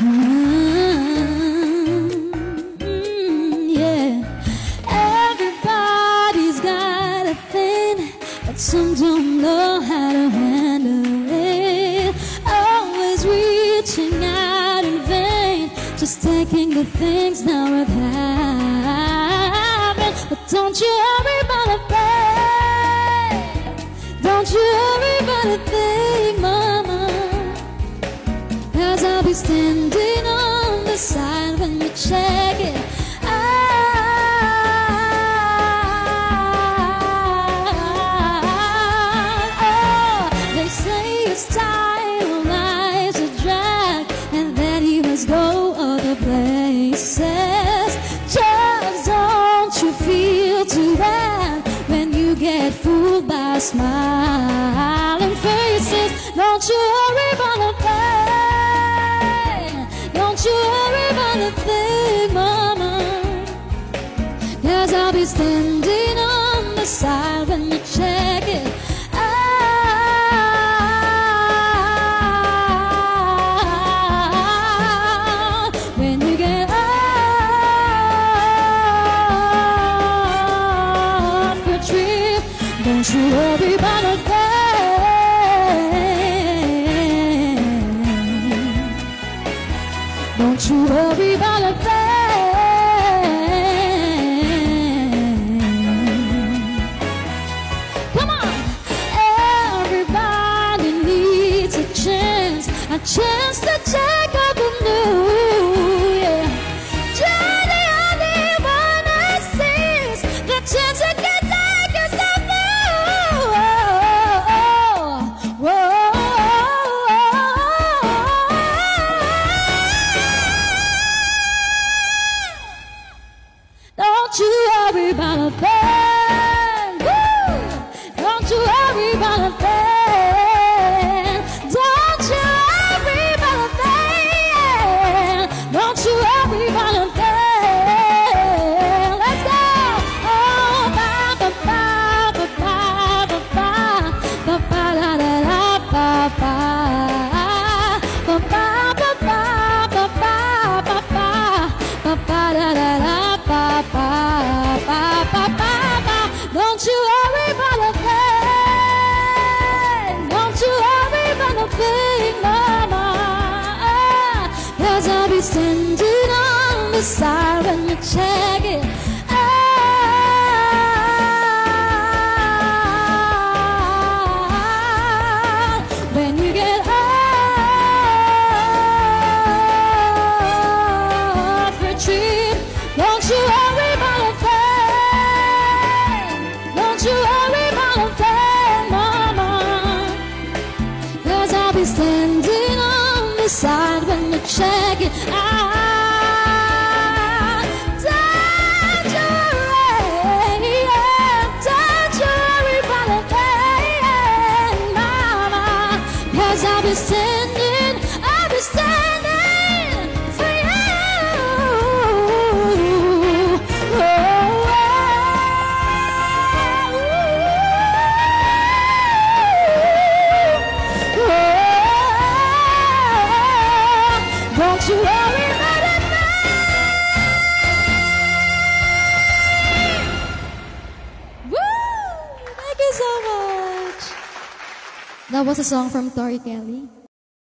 Mm-hmm. some don't know how to handle it. Always reaching out in vain, just taking the things now with having. But don't you worry about be standing on the side when you check it out. Oh, they say it's time lies a drag and that he must go other places. Just don't you feel too bad when you get fooled by smiling faces. Don't you worry about. Be standing on the side when you check it out. When you get off your trip, don't you worry about a thing. Don't you worry about a thing. Side when you check it out. When you get off don't you worry. Don't you worry I'll be standing on the side when you check it out. Be standing, I'll be standing for you. Oh, oh, oh. Don't you worry about a thing. Woo! Thank you so much. That was a song from Tori Kelly.